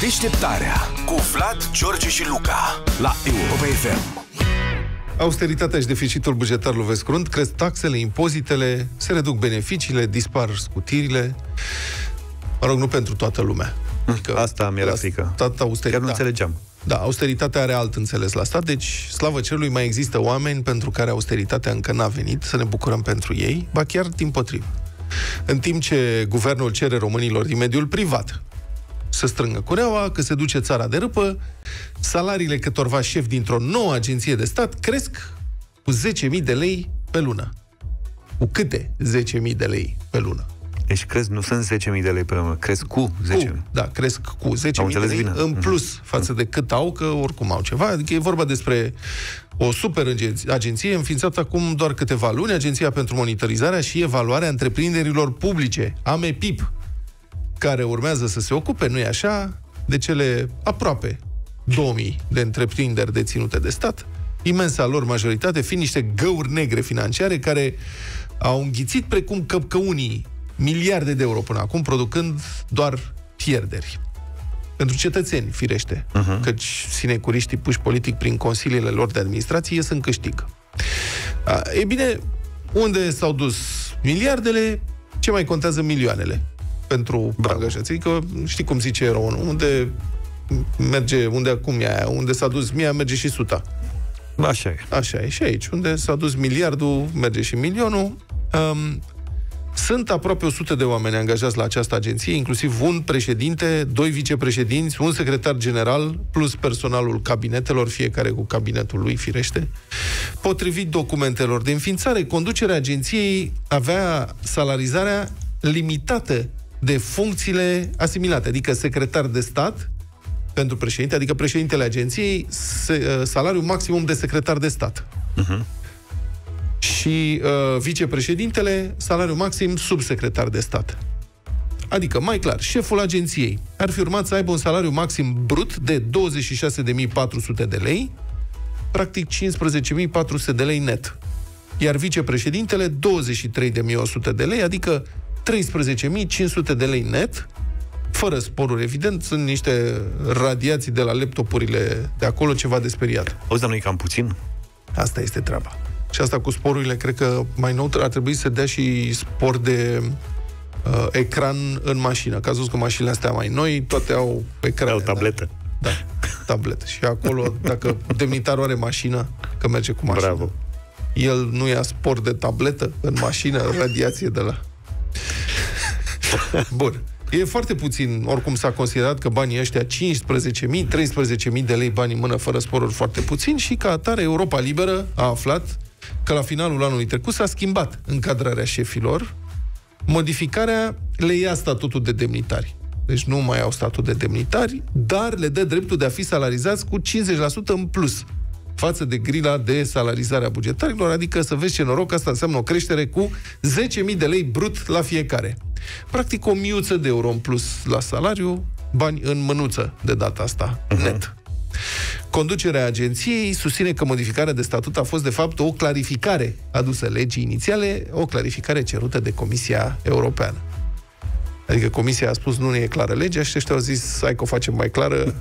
Deșteptarea cu Vlad, George și Luca la Europa FM. Austeritatea și deficitul bugetar lovesc crunt, cresc taxele, impozitele, se reduc beneficiile, dispar scutirile. Mă rog, nu pentru toată lumea. Adică Asta mi-era frică. Stat austerit, Chiar nu da. înțelegeam. Da, austeritatea are alt înțeles la stat, deci, slavă cerului, mai există oameni pentru care austeritatea încă n-a venit, să ne bucurăm pentru ei, ba chiar din potrivă. În timp ce guvernul cere românilor din mediul privat să strângă cureaua, că se duce țara de râpă, salariile câtorva șefi dintr-o nouă agenție de stat cresc cu 10.000 de lei pe lună. Cu câte 10.000 de lei pe lună? Deci crezi, nu sunt 10.000 de lei pe lună, crezi cu 10.000. Cu, da, cresc cu 10.000 de înțeles lei bine. în plus față de cât au, că oricum au ceva. Adică e vorba despre o super agenție- agenție înființată acum doar câteva luni, Agenția pentru Monitorizarea și Evaluarea Întreprinderilor Publice, AMEPIP, care urmează să se ocupe, nu-i așa, de cele aproape 2000 de întreprinderi deținute de stat, imensa lor majoritate fiind niște găuri negre financiare care au înghițit precum căpcăunii miliarde de euro până acum, producând doar pierderi. Pentru cetățeni, firește, uh-huh. căci sinecuriștii puși politic prin consiliile lor de administrație ies în câștig. A, e bine, unde s-au dus miliardele, ce mai contează milioanele pentru angajați? Adică, știi cum zice românul, unde merge, unde acum e aia, unde s-a dus mia, merge și suta. Așa e. Așa e și aici. Unde s-a dus miliardul, merge și milionul. Um, sunt aproape 100 de oameni angajați la această agenție, inclusiv un președinte, doi vicepreședinți, un secretar general, plus personalul cabinetelor, fiecare cu cabinetul lui, firește. Potrivit documentelor de înființare, conducerea agenției avea salarizarea limitată de funcțiile asimilate, adică secretar de stat pentru președinte, adică președintele agenției, se, salariul maximum de secretar de stat și uh, vicepreședintele, salariu maxim subsecretar de stat. Adică, mai clar, șeful agenției ar fi urmat să aibă un salariu maxim brut de 26.400 de lei, practic 15.400 de lei net. Iar vicepreședintele 23.100 de lei, adică 13.500 de lei net, fără sporuri, evident, sunt niște radiații de la laptopurile de acolo, ceva de speriat. Auzi, dar nu e cam puțin? Asta este treaba. Și asta cu sporurile, cred că mai nou ar trebui să dea și spor de uh, ecran în mașină. Că ați văzut că mașinile astea mai noi, toate au ecran. Au tabletă. Da, da tabletă. Și acolo, dacă demnitarul are mașină, că merge cu mașină. Bravo. El nu ia spor de tabletă în mașină, radiație de la... Bun. E foarte puțin, oricum s-a considerat că banii ăștia, 15.000, 13.000 de lei bani în mână fără sporuri, foarte puțin și ca atare Europa Liberă a aflat că la finalul anului trecut s-a schimbat încadrarea șefilor, modificarea le ia statutul de demnitari. Deci nu mai au statut de demnitari, dar le dă dreptul de a fi salarizați cu 50% în plus față de grila de salarizare a bugetarilor, adică să vezi ce noroc, asta înseamnă o creștere cu 10.000 de lei brut la fiecare. Practic o miuță de euro în plus la salariu, bani în mânuță de data asta, uh-huh. net. Conducerea agenției susține că modificarea de statut a fost, de fapt, o clarificare adusă legii inițiale, o clarificare cerută de Comisia Europeană. Adică Comisia a spus nu ne e clară legea și ăștia au zis hai că o facem mai clară,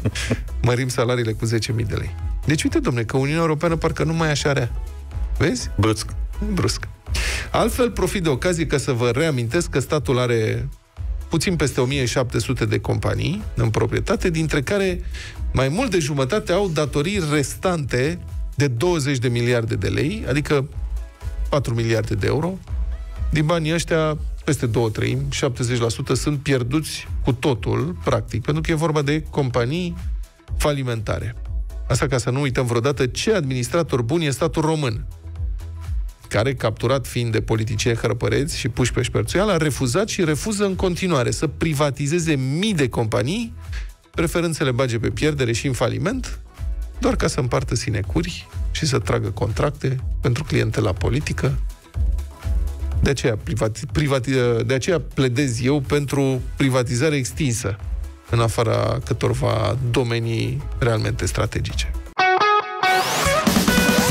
mărim salariile cu 10.000 de lei. Deci uite, domne, că Uniunea Europeană parcă nu mai e așa rea. Vezi? Brusc. Brusc. Altfel, profit de ocazie ca să vă reamintesc că statul are puțin peste 1700 de companii în proprietate, dintre care mai mult de jumătate au datorii restante de 20 de miliarde de lei, adică 4 miliarde de euro. Din banii ăștia, peste 2 treimi, 70% sunt pierduți cu totul, practic, pentru că e vorba de companii falimentare. Asta ca să nu uităm vreodată ce administrator bun e statul român care, capturat fiind de politicieni hărăpăreți și puși pe șperțuială, a refuzat și refuză în continuare să privatizeze mii de companii, preferând să le bage pe pierdere și în faliment, doar ca să împartă sinecuri și să tragă contracte pentru clientela politică. De aceea, privati, privati, de aceea pledez eu pentru privatizare extinsă în afara câtorva domenii realmente strategice.